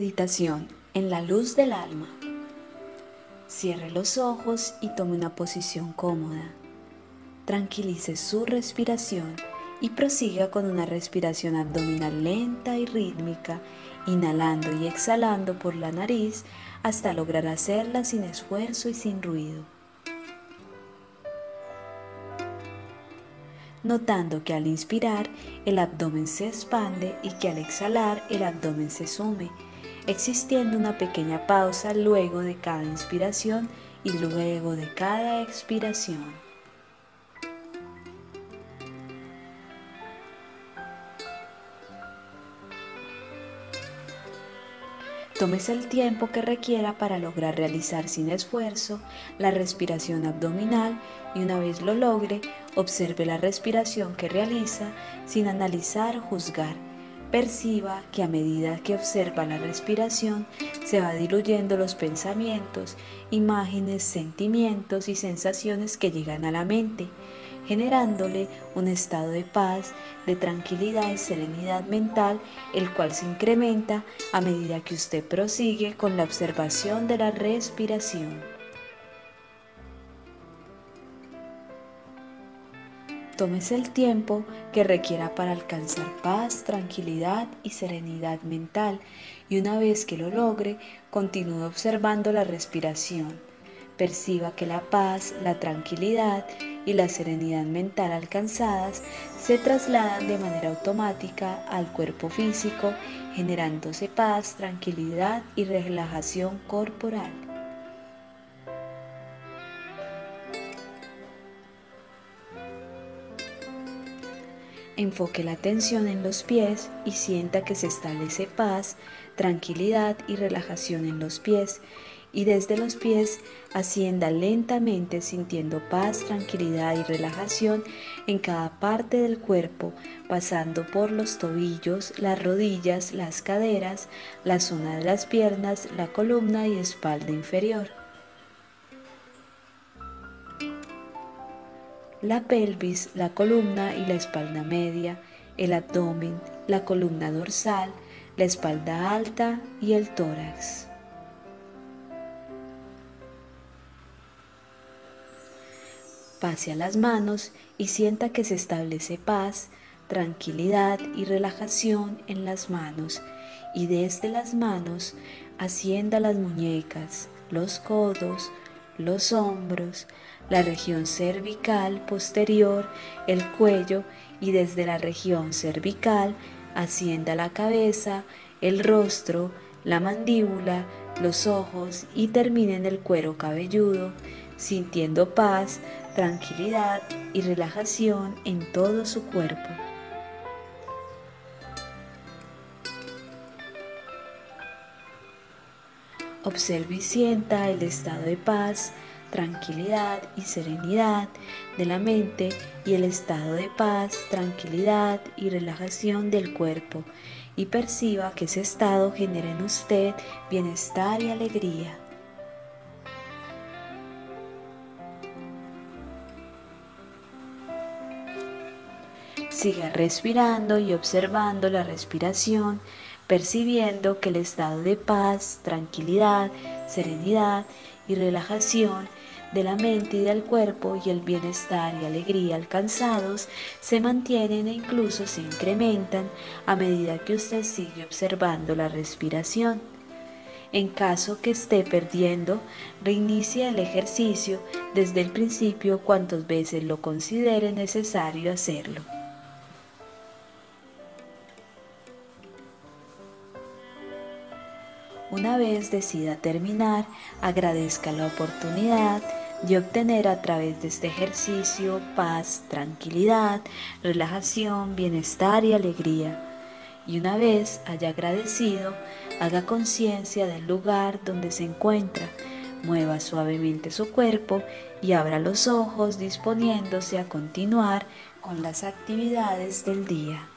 meditación en la luz del alma. Cierre los ojos y tome una posición cómoda. Tranquilice su respiración y prosiga con una respiración abdominal lenta y rítmica, inhalando y exhalando por la nariz hasta lograr hacerla sin esfuerzo y sin ruido. notando que al inspirar el abdomen se expande y que al exhalar el abdomen se sume, existiendo una pequeña pausa luego de cada inspiración y luego de cada expiración. Tómese el tiempo que requiera para lograr realizar sin esfuerzo la respiración abdominal y una vez lo logre, observe la respiración que realiza sin analizar o juzgar. Perciba que a medida que observa la respiración se va diluyendo los pensamientos, imágenes, sentimientos y sensaciones que llegan a la mente generándole un estado de paz, de tranquilidad y serenidad mental, el cual se incrementa a medida que usted prosigue con la observación de la respiración. Tómese el tiempo que requiera para alcanzar paz, tranquilidad y serenidad mental y una vez que lo logre, continúe observando la respiración. Perciba que la paz, la tranquilidad y la serenidad mental alcanzadas se trasladan de manera automática al cuerpo físico, generándose paz, tranquilidad y relajación corporal. Enfoque la atención en los pies y sienta que se establece paz, tranquilidad y relajación en los pies y desde los pies ascienda lentamente sintiendo paz, tranquilidad y relajación en cada parte del cuerpo, pasando por los tobillos, las rodillas, las caderas, la zona de las piernas, la columna y espalda inferior. La pelvis, la columna y la espalda media, el abdomen, la columna dorsal, la espalda alta y el tórax. Pase a las manos y sienta que se establece paz, tranquilidad y relajación en las manos y desde las manos ascienda las muñecas, los codos, los hombros, la región cervical posterior, el cuello y desde la región cervical ascienda la cabeza, el rostro, la mandíbula, los ojos y termine en el cuero cabelludo, sintiendo paz, tranquilidad y relajación en todo su cuerpo. Observe y sienta el estado de paz, tranquilidad y serenidad de la mente y el estado de paz, tranquilidad y relajación del cuerpo y perciba que ese estado genera en usted bienestar y alegría. Siga respirando y observando la respiración, percibiendo que el estado de paz, tranquilidad, serenidad y relajación de la mente y del cuerpo y el bienestar y alegría alcanzados se mantienen e incluso se incrementan a medida que usted sigue observando la respiración. En caso que esté perdiendo, reinicie el ejercicio desde el principio cuantas veces lo considere necesario hacerlo. Una vez decida terminar, agradezca la oportunidad de obtener a través de este ejercicio paz, tranquilidad, relajación, bienestar y alegría. Y una vez haya agradecido, haga conciencia del lugar donde se encuentra, mueva suavemente su cuerpo y abra los ojos disponiéndose a continuar con las actividades del día.